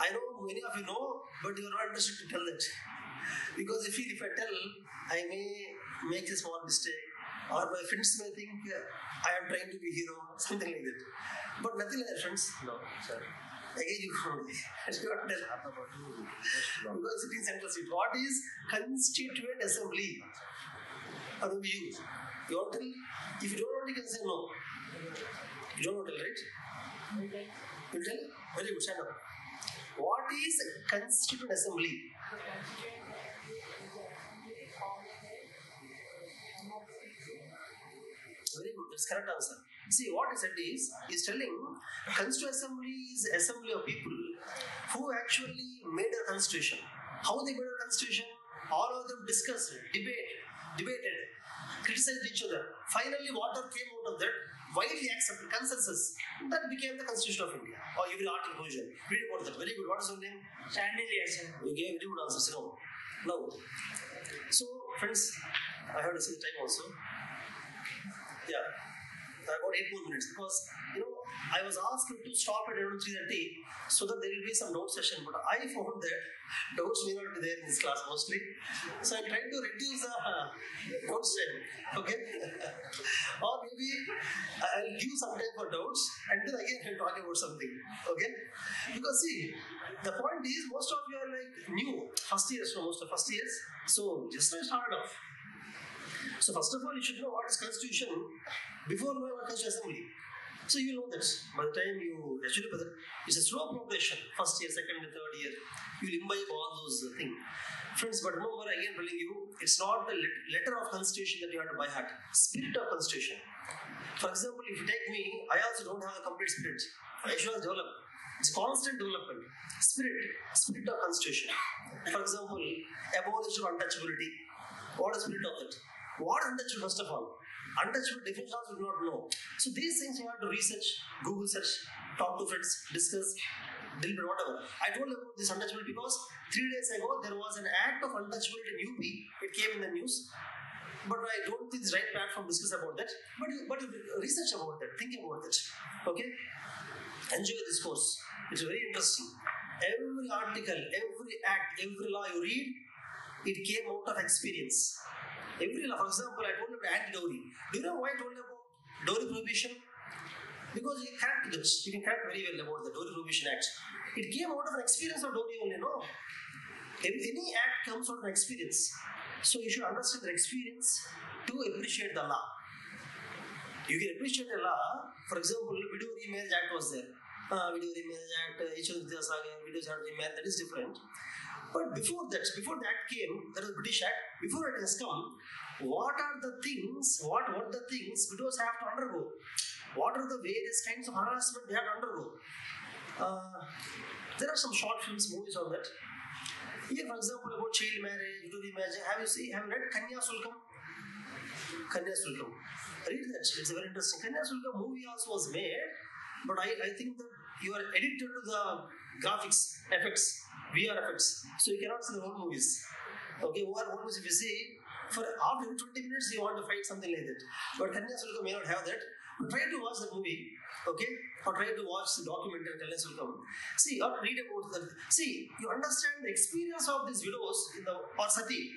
I know many of you know, but you are not interested to tell that. Because if, if I tell, I may make a small mistake, or my friends may think uh, I am trying to be hero, something like that. But nothing like that, friends. No, sorry. Again, you can't you can't tell. Because it is central seat. What is constituent assembly? How do we use? You want to tell? If you don't know, you can say no. You don't know, tell, right? You tell? Very good, stand up. What is constituent assembly? That's correct answer. See, what he said is, he's telling constituent assembly is assembly of people who actually made a constitution. How they made a constitution? All of them discussed, debate, debated, criticized each other. Finally, whatever came out of that, widely accepted consensus, that became the constitution of India. Or every article version. Read about that. Very good. What is your name? Chandelier, sir. You gave very good answers, you know. Now, so friends, I have to see the time also. Yeah, I got eight more minutes because you know I was asked to stop at around three thirty so that there will be some note session, but I found that notes may not be there in this class mostly, so I'm trying to reduce the uh, notes time. Okay, or maybe I'll give some time for notes and then again I'll talk about something. Okay, because see, the point is most of you are like new first years, so most of first years, so just to start off. So first of all, you should know what is constitution before knowing what constitution assembly. So you know that by the time you actually, but it's a slow progression. First year, second, and third year, you will imbibe all those uh, things. Friends, but remember again telling you, it's not the let- letter of constitution that you have to buy heart. Spirit of constitution. For example, if you take me, I also don't have a complete spirit. I should have. It's constant development. Spirit, spirit of constitution. For example, abolition of untouchability. What is spirit of that? What untouchable first of all? Untouchable definition do not know. So these things you have to research, Google search, talk to friends, discuss, deliberate, whatever. I told about this untouchable because three days ago there was an act of untouchability in UP. It came in the news. But I don't think it's right platform to discuss about that. But but research about that, think about that. Okay? Enjoy this course. It's very interesting. Every article, every act, every law you read, it came out of experience. Every for example, I told you about anti-dowry. Do you know why I told about dowry prohibition? Because you correct this. You can correct very well about the Dowry Prohibition Act. It came out of an experience of dowry only, no? Any act comes out of an experience. So you should understand the experience to appreciate the law. You can appreciate the law. For example, Widow Remarriage Act was there. Uh, Widow Remarriage Act, H.O. Vidyasagar, Video Child Remarriage, that is different. But before that, before that came, that was British Act, before it has come, what are the things, what what the things widows have to undergo? What are the various kinds of harassment they have to undergo? Uh, there are some short films, movies on that. Here, for example, about child marriage, widow remarriage. Have you seen? Have you read Kanya Sulkam? Kanya Sulkam. Read that. It's a very interesting. Kanya Sulkam movie also was made, but I, I think that you are addicted to the graphics effects, VR effects, so you cannot see the whole movies. Okay, VR whole movies if you see, for after 20 minutes you want to fight something like that. But Kanya Sulkam may not have that. But try to watch the movie, okay? Or try to watch the documentary Kanya Sulkam. See, or read about the. See, you understand the experience of these widows in the or sati,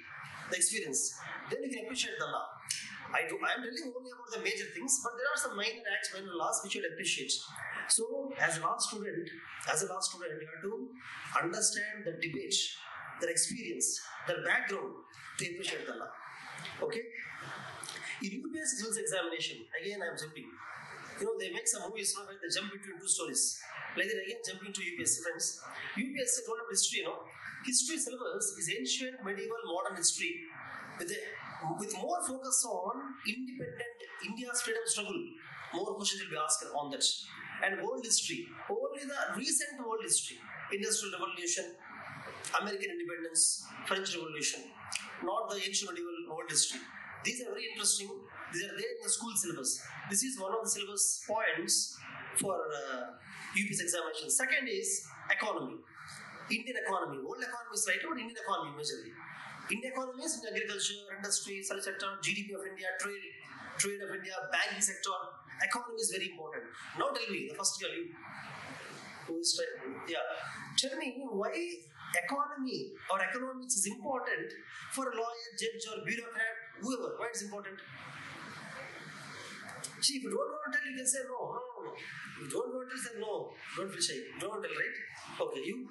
the experience. Then you can appreciate the law. I do. I am telling only about the major things, but there are some minor acts, minor laws which you will appreciate. So, as a law student, as a law student, you have to understand the debate, their experience, their background to appreciate the law. Okay. In UPSC civil examination, again I am jumping. You know, they make some movies where they jump between two stories. Like that again, jumping to UPSC friends. UPSC told about history, you know. History syllabus is ancient, medieval, modern history with a, with more focus on independent India's freedom struggle. More questions will be asked on that. And world history, only the recent world history, industrial revolution, American independence, French Revolution, not the ancient medieval world history. These are very interesting. These are there in the school syllabus. This is one of the syllabus points for uh, UPS examination. Second is economy. Indian economy. World economy is right, but Indian economy majorly. Indian economy is in agriculture, industry, service sector, GDP of India, trade, trade of India, banking sector. Economy is very important. Now tell me, the first girl, you who is yeah. Tell me why economy or economics is important for a lawyer, judge, or bureaucrat, whoever. Why it's important? See, if you don't want to tell, you can say no. No, no, no. If you don't want to say no. Don't feel shy. Don't want to tell, right? Okay, you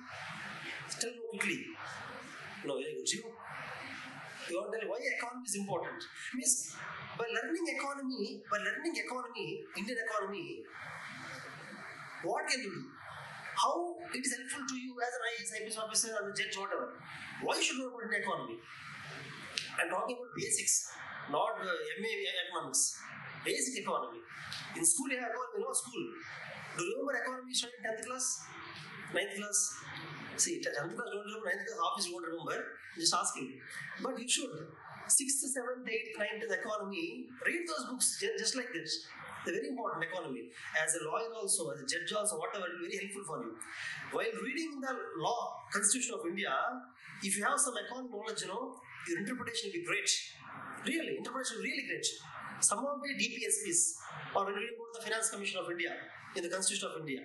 tell quickly. No, very good. You. You to why economy is important. Means by learning economy, by learning economy, Indian economy, what can you do? How it is helpful to you as an IAS, IPS officer, as a judge, whatever. Why should you know about economy? I'm talking about basics, not uh, MA economics. Basic economy. In school, you have economy, no school. Do you remember economy studied 10th class? 9th class? See, 10th class don't remember, 9th class office won't remember. Just asking. But you should. 6th, 7th, 8th, 9th economy, read those books just like this. They're very important economy. As a lawyer also, as a judge also, whatever, very helpful for you. While reading the law, Constitution of India, if you have some economic knowledge, you know, your interpretation will be great. Really, interpretation will be really great. Some of the DPSPs, or when we read about the Finance Commission of India, in the Constitution of India,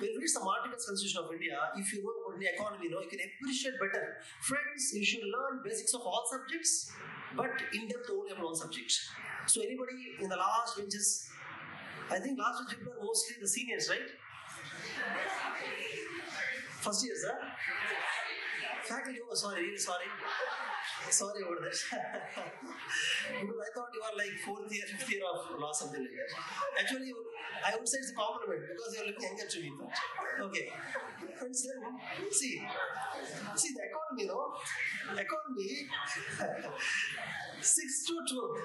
when you read some articles Constitution of India, if you know about the economy, you know, you can appreciate better. Friends, you should learn basics of all subjects, but in depth only on one subject. So anybody in the last benches, I think last bench people are mostly the seniors, right? First years, huh? Faculty, oh sorry, really sorry. Sorry about that. because I thought you were like fourth year, fifth year of law, something like that. Actually, I would say it's a compliment because you're looking younger to me. But okay. Friends, then, see, see the economy, know, economy, six to twelve,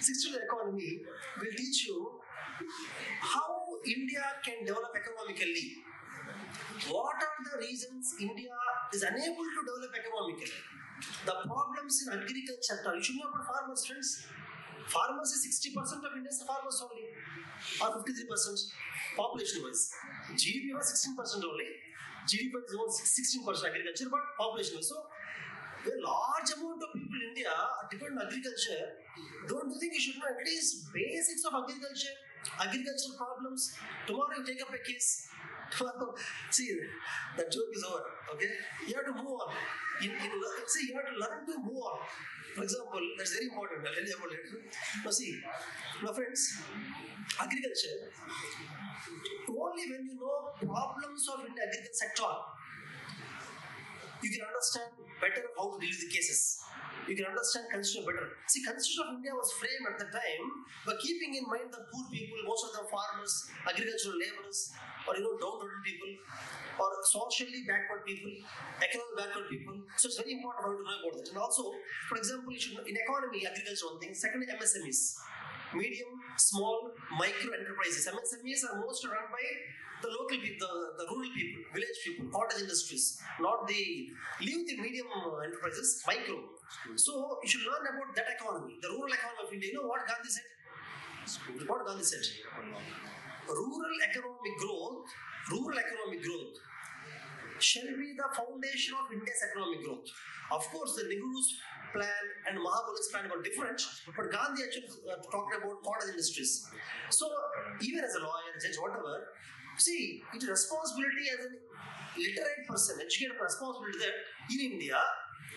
six to the economy will teach you how India can develop economically. What are the reasons India is unable to develop economically? The problems in agriculture. You should know about farmers, friends. Farmers is 60% of India's farmers only, or 53% population wise. GDP was 16% only. GDP is only 16% agriculture, but population wise. So, a large amount of people in India depend on agriculture. Don't you think you should know at least basics of agriculture, agricultural problems? Tomorrow you take up a case. Tomorrow, see, the joke is over. Okay, you have to move on. You, you, see, you have to learn to move on. For example, that's very important. I'll tell you about it. Now, see, my friends, agriculture. Only when you know problems of in the agriculture sector, you can understand better how to deal with the cases. You can understand Constitution better. See, Constitution of India was framed at the time by keeping in mind the poor people, most of them farmers, agricultural laborers, or you know, downtrodden people, or socially backward people, economically backward people. So it's very important for you to know about that. And also, for example, you should in economy, agriculture one thing. Second, MSMEs, medium, small, micro enterprises. MSMEs are most run by the local people, the, the rural people, village people, cottage industries, not the leave the medium uh, enterprises, micro. So you should learn about that economy, the rural economy of India. You know what Gandhi said? What Gandhi said? Rural economic growth, rural economic growth shall be the foundation of India's economic growth. Of course, the Nehru's plan and Mahalanobis plan were different, but Gandhi actually uh, talked about cottage industries. So, even as a lawyer, judge, whatever, see, it is responsibility as a literate person, educated responsibility that in India,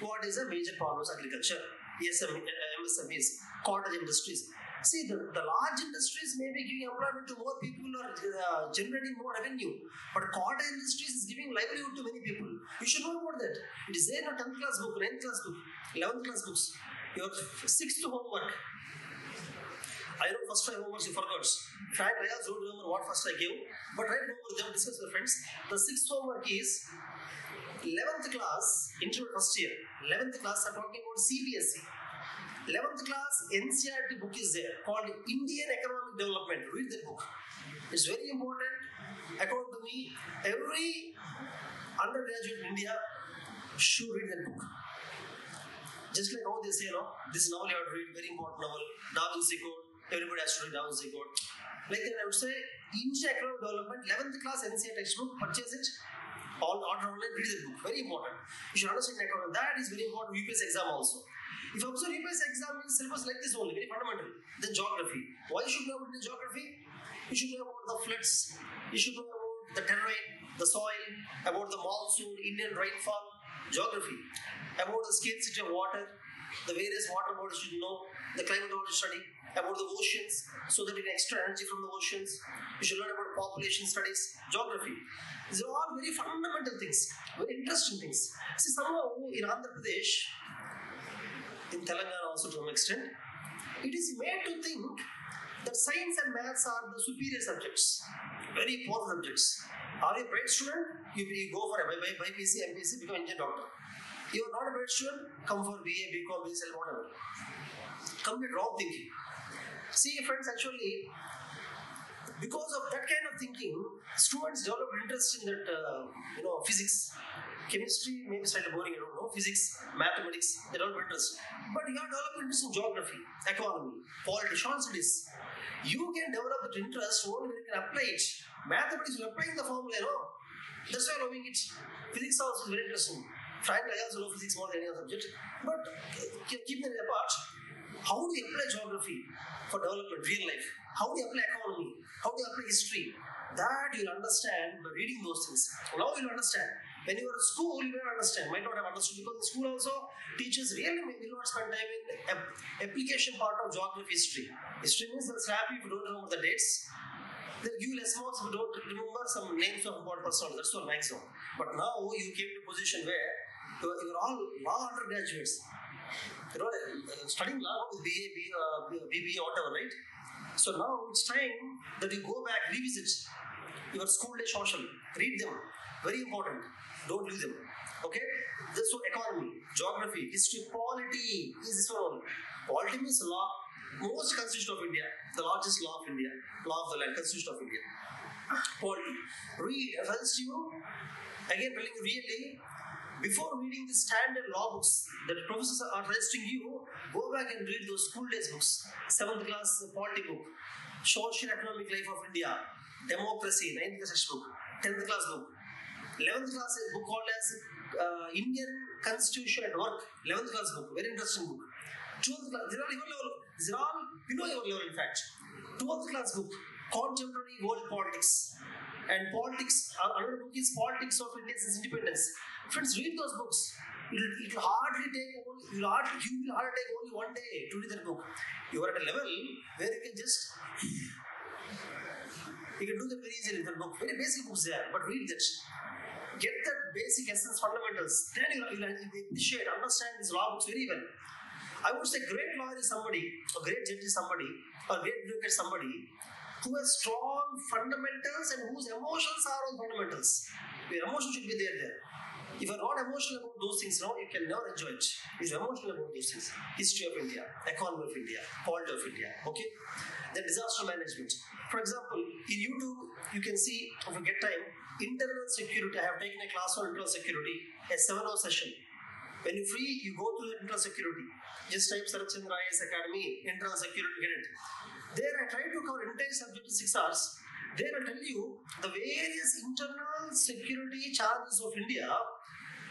what is a major problem is agriculture, uh, MSMEs, cottage industries. See, the, the large industries may be giving employment to more people or uh, generating more revenue, but cottage industries is giving livelihood to many people. You should know about that. It is in a 10th class book, 9th class book, 11th class books. Your sixth homework. I know first five homeworks you forgot. Try fact, I also don't remember what first I gave, but homework, they will discuss with friends. The sixth homework is 11th class, intermediate first year. 11th class, I'm talking about CBSE. 11th class NCERT book is there called Indian Economic Development. Read that book. It's very important. According to me, every undergraduate in India should read that book. Just like how they say, you know, this novel you have to read, very important novel, Da Vinci Code. Everybody has to read Da Code. Like that, I would say, Indian Economic Development, 11th class NCERT textbook, purchase it. All order online, read that book. Very important. You should understand economic. That is very important. UPS exam also. If you observe UPS exam syllabus like this only, very fundamental. Then geography. Why should know about geography? You should know about the floods. You should know about the terrain, the soil, about the monsoon, Indian rainfall, geography, about the scarcity of water, the various water bodies should know, the climate climatology study. about the oceans so that you can extract energy from the oceans. You should learn about population studies, geography. These are all very fundamental things, very interesting things. See, somehow in Andhra Pradesh, in Telangana also to some extent, it is made to think that science and maths are the superior subjects, very poor subjects. Are you a bright student? You, you go for a by, BiPC, MPC, become engineer doctor. You are not a bright student, come for BA, BCom, BSL, whatever. Complete wrong thinking. See, friends, actually, because of that kind of thinking, students develop interest in that, uh, you know, physics, chemistry, maybe slightly boring, I don't know, physics, mathematics, they develop interest. But you have developed interest in geography, economy, politics, social studies. You can develop that interest only when you can apply it. Mathematics, you applying the formula, you know. That's why I'm loving it. Physics also is very interesting. Frankly, I also love physics more than any other subject. But uh, keep them apart. How do you apply geography for development, real life? How do you apply economy? How do you apply history? That you'll understand by reading those things. Now you'll understand. When you are at school, you will understand. Might not have understood because in school also teachers really will not spend time in ap- application part of geography history. History means they'll slap you if you don't remember the dates. They'll give you less marks if you don't remember some names of important personalities. That's all maximum. But now you came to a position where you're, you're all law undergraduates. You know, uh, studying law with BA, B- uh, BBA, whatever, right? So now it's time that you go back, revisit your school day social, read them. Very important. Don't leave them. Okay? This so economy, geography, history, polity is this one. Polity means law. Most constitution of India, the largest law of India, law of the land, constitution of India. Polity. Read, refers to you. Again, telling really, before reading the standard law books that professors are suggesting you, go back and read those school days books. Seventh class polity book, social economic life of India, democracy, ninth class textbook, tenth class book, eleventh class book called as uh, Indian Constitution at Work, eleventh class book, very interesting book. Twelfth class, these are your level. These are all below your level, in fact. Twelfth class book, contemporary world politics. And politics, another book is Politics of India since Independence. Friends, read those books. It'll, it'll hardly take only, you'll hardly, you will hardly take only one day to read that book. You are at a level where you can just, you can do that very easily. That book, very basic books there, but read that. Get that basic essence, fundamentals. Then you'll, you'll appreciate, understand these law very well. I would say great lawyer is somebody, a great judge is somebody, or great advocate is somebody who has strong fundamentals and whose emotions are on fundamentals. Your emotion should be there there. If you're not emotional about those things, no, you can never enjoy it. If you're emotional about those things, history of India, economy of India, polity of India, okay? Then disaster management. For example, in YouTube, you can see, if you get time, internal security. I have taken a class on internal security, a seven-hour session. When you're free, you go the internal security. Just type Sarachandra IS Academy, internal security, get it. There I try to cover entire subject in six hours. There I tell you the various internal security challenges of India.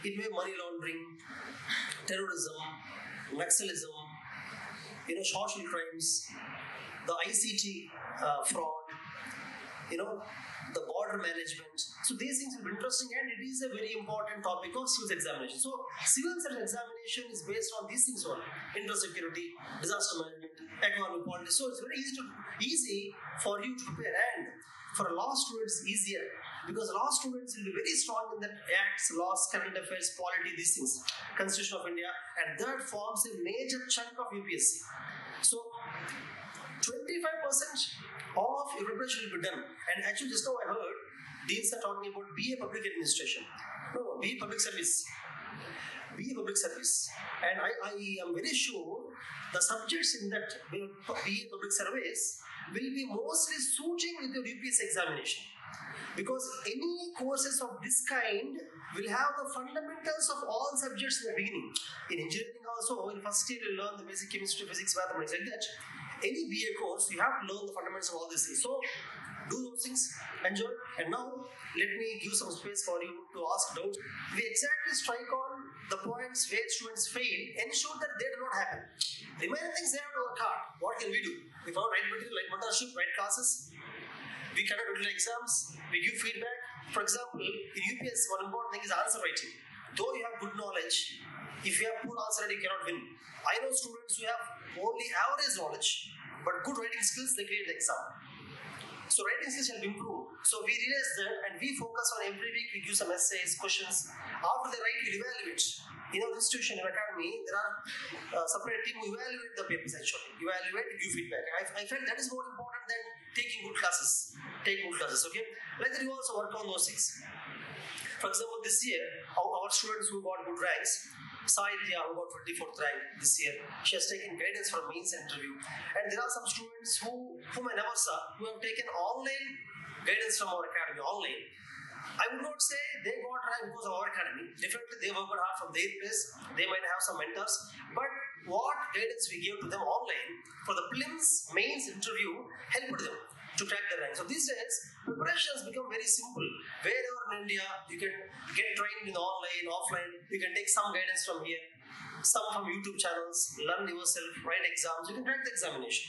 It may be money laundering, terrorism, Naxalism, you know, social crimes, the ICT uh, fraud, you know, the management. So these things will be interesting and it is a very important topic of civil examination. So civil service examination is based on these things only. Intersecurity, disaster management, economic politics. So it's very easy to easy for you to prepare and for a law student it's easier because law students will be very strong in the acts, laws, current affairs, polity, these things, Constitution of India, and that forms a major chunk of UPSC. So 25% of your preparation will be done. And actually, just now I heard deans are talking about BA Public Administration. No, BA Public Service. BA Public Service. And I, I am very sure the subjects in that BA Public Service will be mostly suiting with your UPS examination. Because any courses of this kind will have the fundamentals of all subjects in the beginning. In engineering also, in first year you learn the basic chemistry, physics, mathematics, like that. Any BA course, you have to learn the fundamentals of all these things. So, do those things, enjoy. And now, let me give some space for you to ask doubts. We exactly strike on the points where students fail, and ensure that they do not happen. Remaining things they have to work hard. What can we do? We found right material, right mentorship, right classes. We conduct regular exams. We give feedback. For example, in UPS, one important thing is answer writing. Though you have good knowledge, if you have poor answer you cannot win. I know students who have only average knowledge, but good writing skills, they create the exam. So writing skills shall improve. So we realize that and we focus on every week we give some essays, questions. After they write, we evaluate. In our institution, in academy, there are uh, separate team who evaluate the papers actually. Evaluate, give feedback. I, I felt that is more important than taking good classes. Take good classes, okay? Like that you also work on those things. For example, this year, our, our students who got good ranks, Saitya, who got 24th rank this year, she has taken guidance from mains interview. And there are some students who, whom I never saw, who have taken online guidance from our academy, online. I would not say they got rank because of our academy. Definitely they worked hard from their place. They might have some mentors. But what guidance we gave to them online for the prelims mains interview helped them to crack the rank. So these days, preparation has become very simple. Wherever in India, you can get trained in online, offline. You can take some guidance from here, some from YouTube channels, learn yourself, write exams. You can crack the examination.